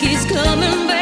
He's coming back.